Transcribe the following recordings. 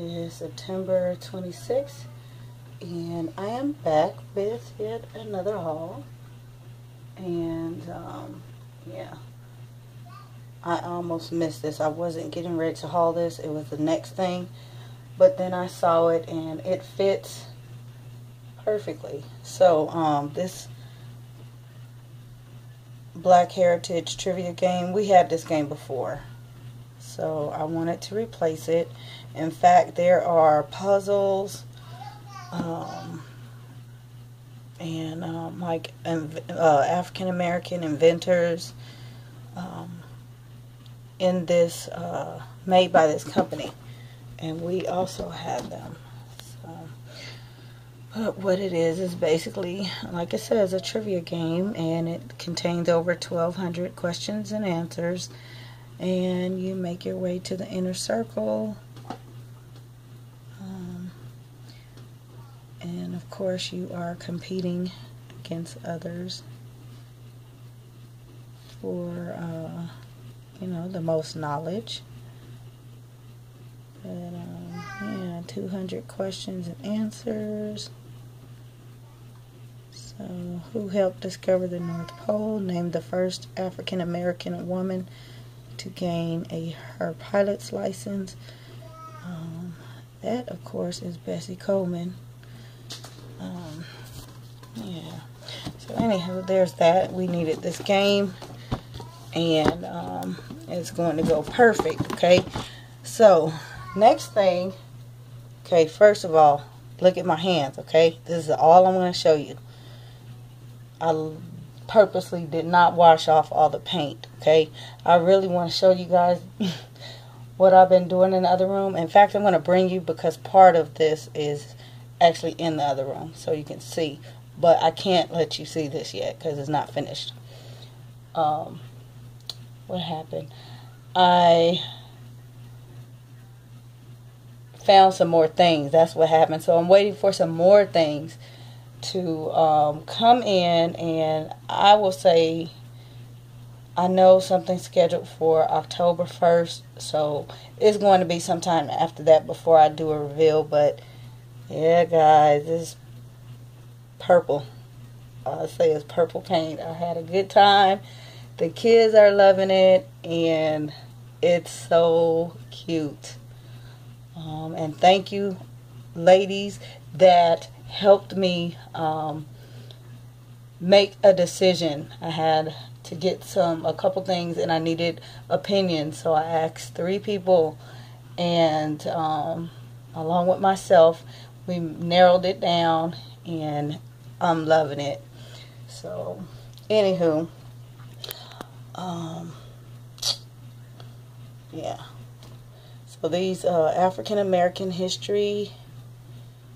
is September 26th and I am back with yet another haul. And um, yeah. I almost missed this. I wasn't getting ready to haul this. It was the next thing. But then I saw it and it fits perfectly. So um, this Black Heritage trivia game we had this game before so I wanted to replace it in fact, there are puzzles um, and um, like uh, African American inventors um, in this, uh, made by this company. And we also have them. So, but what it is is basically, like it says, a trivia game, and it contains over 1,200 questions and answers. And you make your way to the inner circle. And of course you are competing against others for uh, you know the most knowledge. But um, yeah 200 questions and answers. So who helped discover the North Pole? Named the first African American woman to gain a her pilot's license um, that of course is Bessie Coleman um, yeah. So anyhow, there's that. We needed this game. And um, it's going to go perfect, okay? So, next thing. Okay, first of all, look at my hands, okay? This is all I'm going to show you. I purposely did not wash off all the paint, okay? I really want to show you guys what I've been doing in the other room. In fact, I'm going to bring you because part of this is actually in the other room so you can see. But I can't let you see this yet because it's not finished. Um, what happened? I found some more things. That's what happened. So I'm waiting for some more things to um, come in, and I will say I know something's scheduled for October 1st, so it's going to be sometime after that before I do a reveal, but yeah, guys, it's purple. I say it's purple paint. I had a good time. The kids are loving it, and it's so cute. Um, and thank you, ladies, that helped me um, make a decision. I had to get some a couple things, and I needed opinions, so I asked three people, and um, along with myself, we narrowed it down and I'm loving it. So, anywho, um, yeah. So these uh, African American history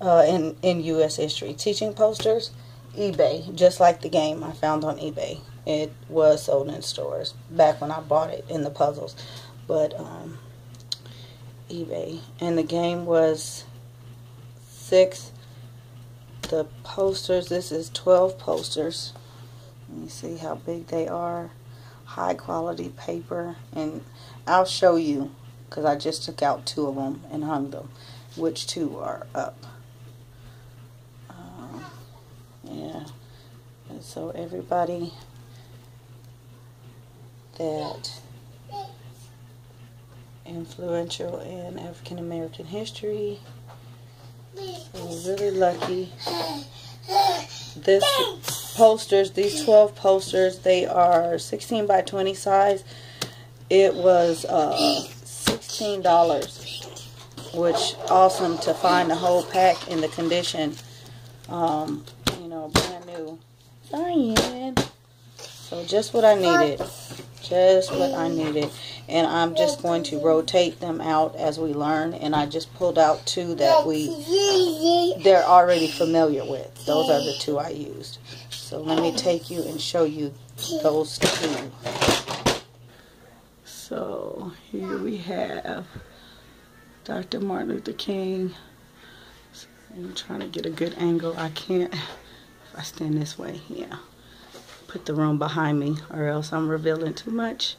uh, in in U.S. history teaching posters, eBay, just like the game I found on eBay. It was sold in stores back when I bought it in the puzzles, but um, eBay and the game was six. The posters, this is 12 posters. Me see how big they are. High quality paper. And I'll show you because I just took out two of them and hung them. Which two are up. Um, yeah. And so everybody that influential in African American history I'm really lucky. This posters, these 12 posters, they are 16 by 20 size. It was uh, $16, which awesome to find the whole pack in the condition. Um, you know, brand new. Diane. So just what I needed. Just what I needed. And I'm just going to rotate them out as we learn. And I just pulled out two that we they're already familiar with. Those are the two I used. So let me take you and show you those two. So here we have Dr. Martin Luther King. I'm trying to get a good angle. I can't if I stand this way yeah put the room behind me or else I'm revealing too much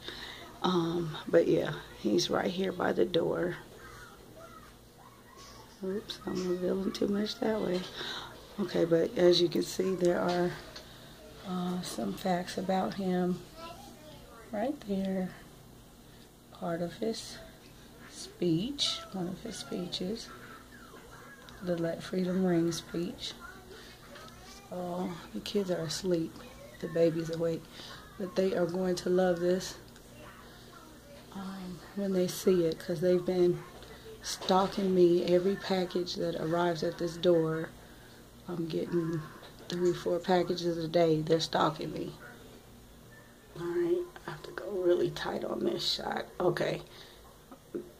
um, but yeah, he's right here by the door. Oops, I'm revealing too much that way. Okay, but as you can see, there are uh, some facts about him right there. Part of his speech, one of his speeches, the Let Freedom Ring speech. So the kids are asleep, the baby's awake, but they are going to love this um, when they see it because they've been stalking me every package that arrives at this door. I'm getting three, four packages a day. They're stalking me. Alright, I have to go really tight on this shot. Okay.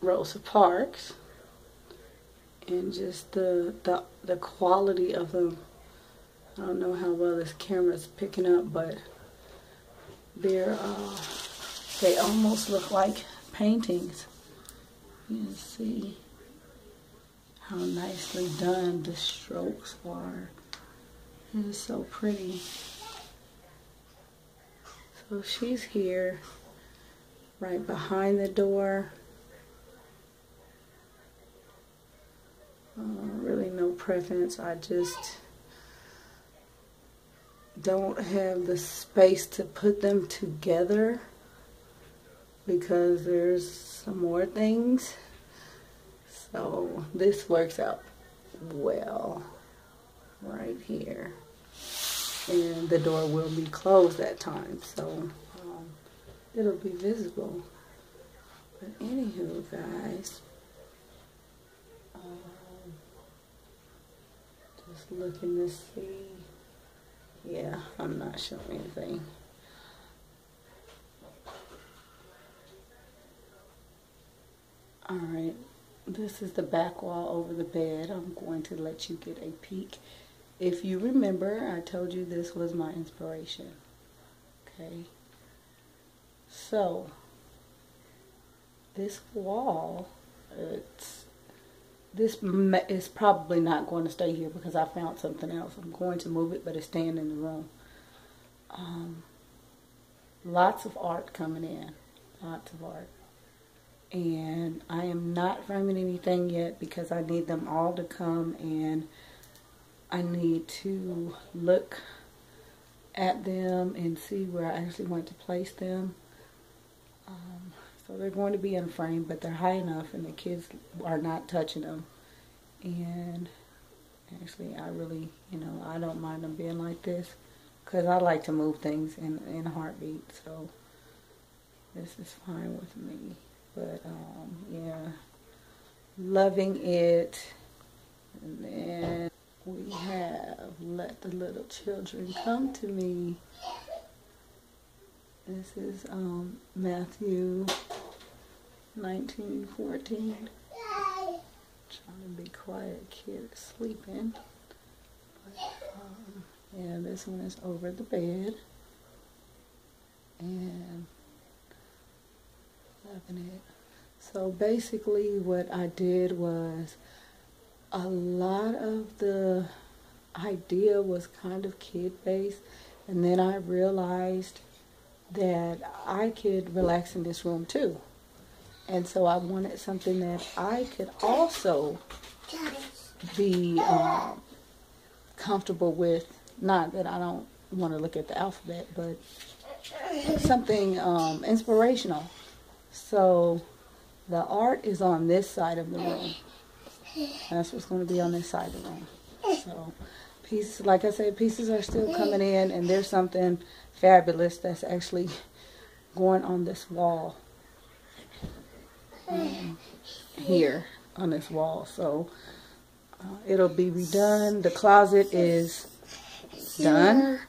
Rosa Parks. And just the the the quality of them. I don't know how well this camera's picking up, but they're uh, they almost look like paintings. You can see how nicely done the strokes are. It is so pretty. So she's here right behind the door. Uh, really no preference. I just don't have the space to put them together because there's some more things. So this works out well right here. And the door will be closed at times, so um, it'll be visible. But anywho, guys, um, just looking to see. Yeah, I'm not showing anything. Alright, this is the back wall over the bed. I'm going to let you get a peek. If you remember, I told you this was my inspiration. Okay. So, this wall, it's this is probably not going to stay here because I found something else. I'm going to move it, but it's staying in the room. Um, lots of art coming in. Lots of art and I am not framing anything yet because I need them all to come and I need to look at them and see where I actually want to place them. Um, they're going to be in frame, but they're high enough and the kids are not touching them. And actually, I really, you know, I don't mind them being like this because I like to move things in, in a heartbeat. So this is fine with me. But um, yeah, loving it. And then we have let the little children come to me. This is um, Matthew 1914. Trying to be quiet, kid sleeping. But, um, yeah, this one is over the bed. And loving it. So basically what I did was a lot of the idea was kind of kid-based and then I realized that I could relax in this room too. And so I wanted something that I could also be um, comfortable with. Not that I don't want to look at the alphabet, but something um, inspirational. So the art is on this side of the room. That's what's going to be on this side of the room. So pieces, like I said, pieces are still coming in and there's something fabulous that's actually going on this wall um, here on this wall. So uh, it'll be redone. The closet is done.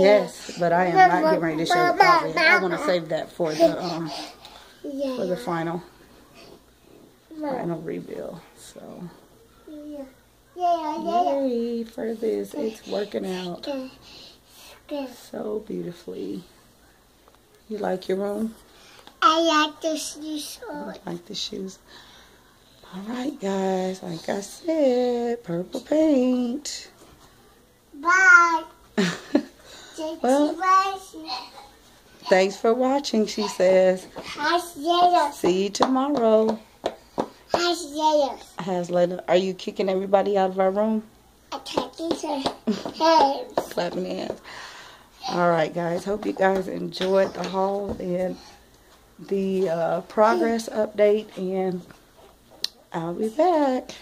Yes, but I am not getting ready to show the closet. I want to save that for the um for the final final reveal. So yay for this! It's working out so beautifully. You like your room? I like the shoes. I like the shoes. All right, guys. Like I said, purple paint. Bye. well, thanks for watching, she says. See you tomorrow. Has layers. Has Layla. Are you kicking everybody out of our room? Attacking her hands. Clapping hands. All right, guys. Hope you guys enjoyed the haul and the uh, progress update. And I'll be back.